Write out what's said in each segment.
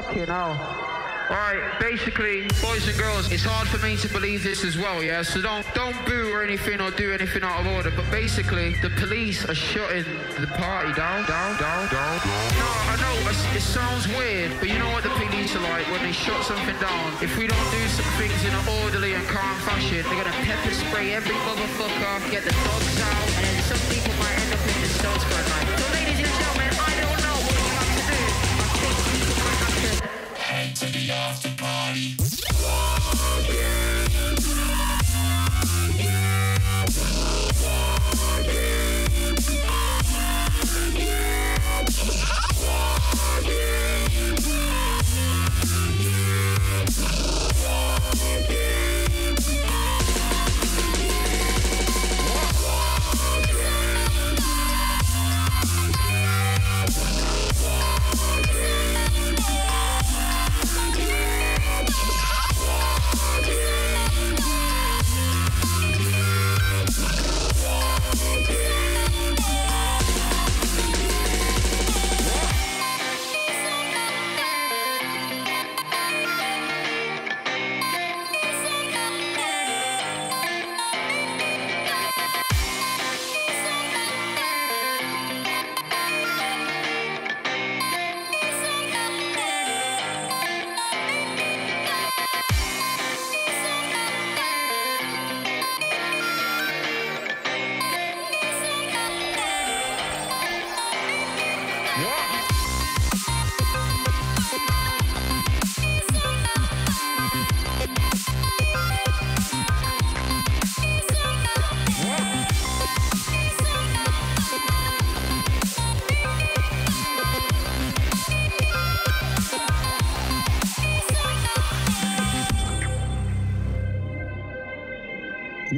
Fucking hell. Alright, basically, boys and girls, it's hard for me to believe this as well, yeah? So don't don't boo or anything or do anything out of order. But basically, the police are shutting the party down, down, down, down. No, I know it sounds weird, but you know what the police are like when they shut something down. If we don't do some things in an orderly and calm fashion, they're gonna pepper spray every motherfucker, get the dogs out, and then some people might end up in the cells for a night. Head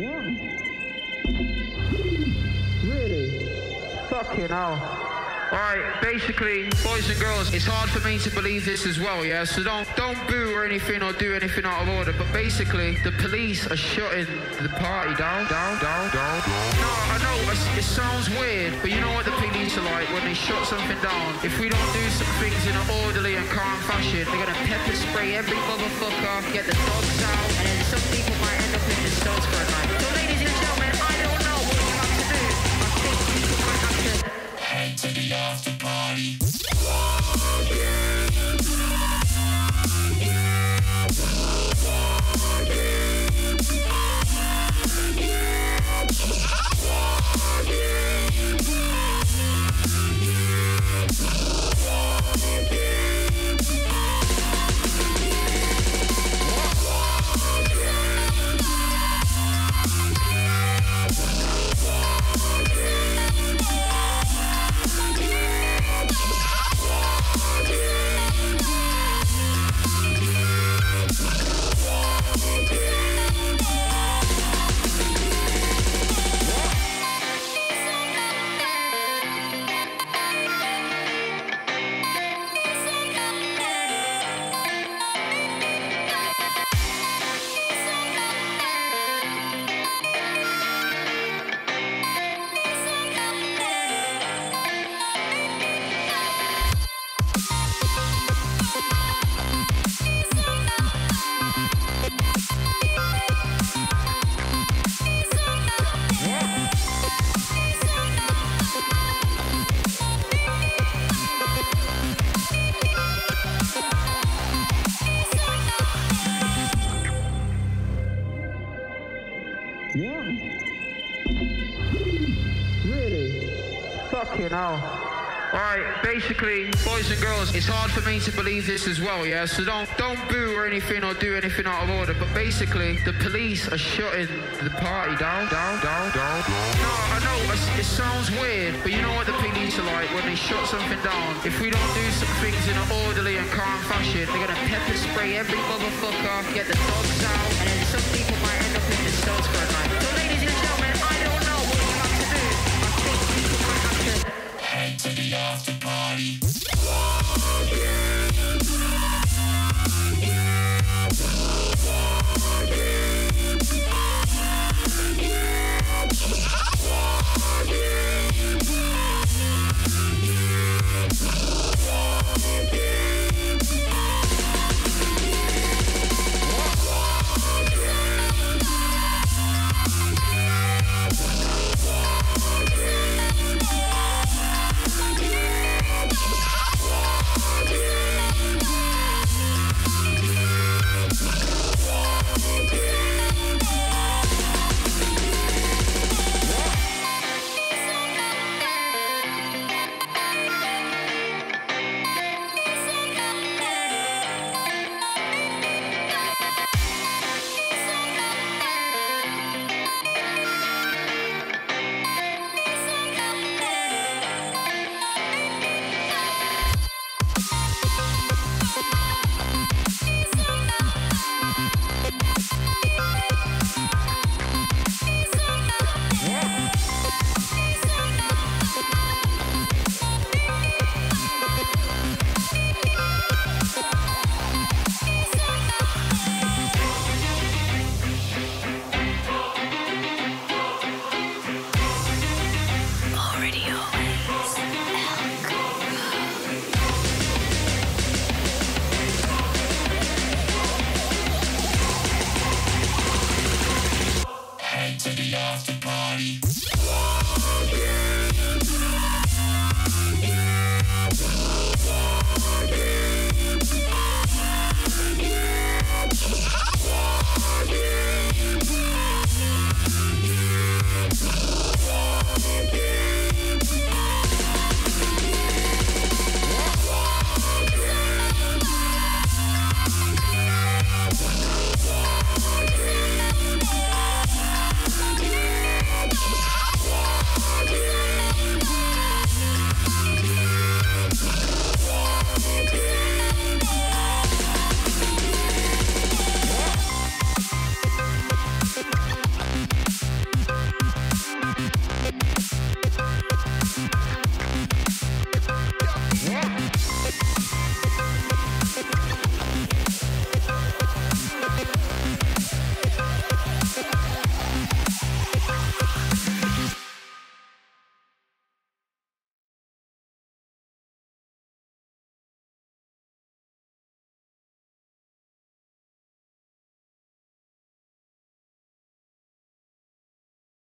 the. Fucking hell. Alright, basically, boys and girls, it's hard for me to believe this as well, yeah? So don't don't boo or anything or do anything out of order. But basically, the police are shutting the party down, down, down, down. No, I know it sounds weird, but you know what the police are like when they shut something down. If we don't do some things in an orderly and calm fashion, they're gonna pepper spray every motherfucker, get the dogs out, and then some people might end up in the cells for a night. Fucking hell. Alright, basically, boys and girls, it's hard for me to believe this as well, yeah? So don't don't boo or anything or do anything out of order. But basically, the police are shutting the party down, down, down, down. No, I know it sounds weird, but you know what the police are like when they shut something down. If we don't do some things in an orderly and calm fashion, they're gonna pepper spray every motherfucker, get the dogs out, and then some people might end up in the cells for a night. So ladies